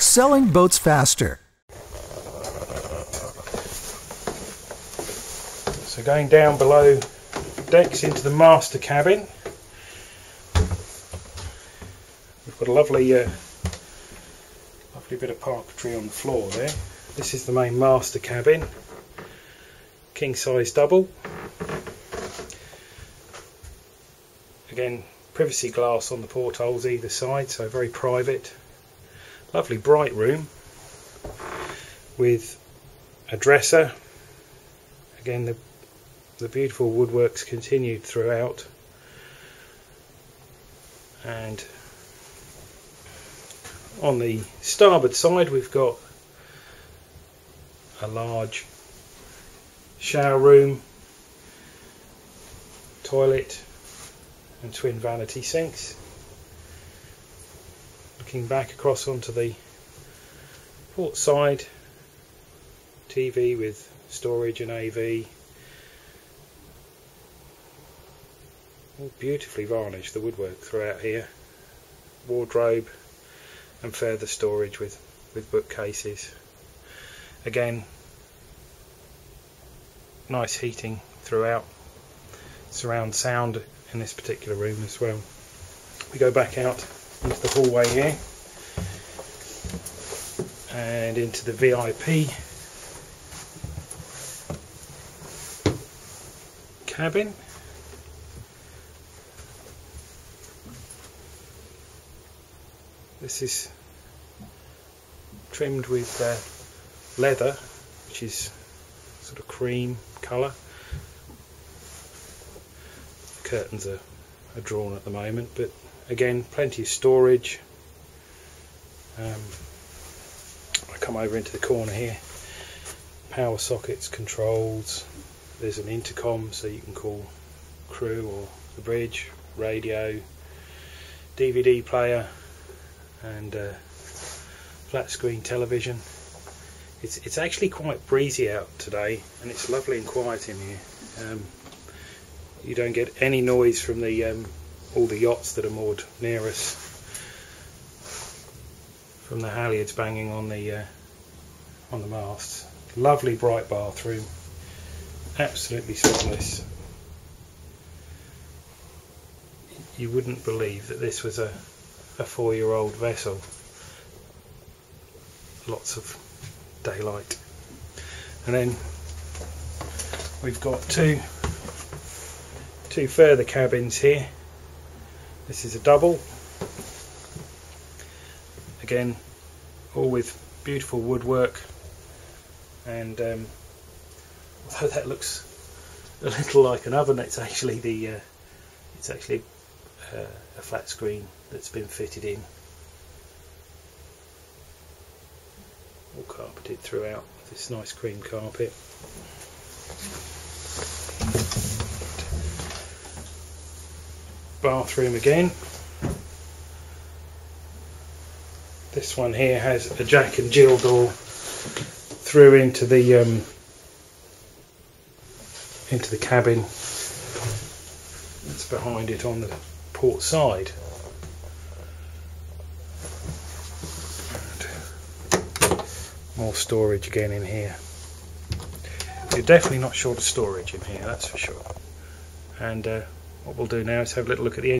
selling boats faster. So going down below decks into the master cabin. We've got a lovely, uh, lovely bit of parquetry on the floor there. This is the main master cabin, king size double. Again, privacy glass on the portholes either side, so very private. Lovely bright room with a dresser. Again, the the beautiful woodworks continued throughout and on the starboard side we've got a large shower room toilet and twin vanity sinks looking back across onto the port side TV with storage and AV all beautifully varnished the woodwork throughout here. Wardrobe and further storage with with bookcases. Again nice heating throughout. Surround sound in this particular room as well. We go back out into the hallway here. And into the VIP cabin. This is trimmed with uh, leather, which is sort of cream colour. The curtains are, are drawn at the moment, but again, plenty of storage. Um, I come over into the corner here. Power sockets, controls. There's an intercom so you can call crew or the bridge, radio, DVD player, and uh, flat screen television. It's, it's actually quite breezy out today and it's lovely and quiet in here. Um, you don't get any noise from the um, all the yachts that are moored near us from the halyards banging on the uh, on the masts. Lovely bright bathroom, absolutely spotless. You wouldn't believe that this was a a four-year-old vessel. Lots of daylight. And then we've got two two further cabins here. This is a double. Again, all with beautiful woodwork and um, although that looks a little like an oven, it's actually the uh, it's actually uh, a flat screen that's been fitted in. All carpeted throughout with this nice cream carpet. Bathroom again. This one here has a Jack and Jill door through into the um, into the cabin. that's behind it on the port side. more storage again in here. You're definitely not short of storage in here, that's for sure. And uh, what we'll do now is have a little look at the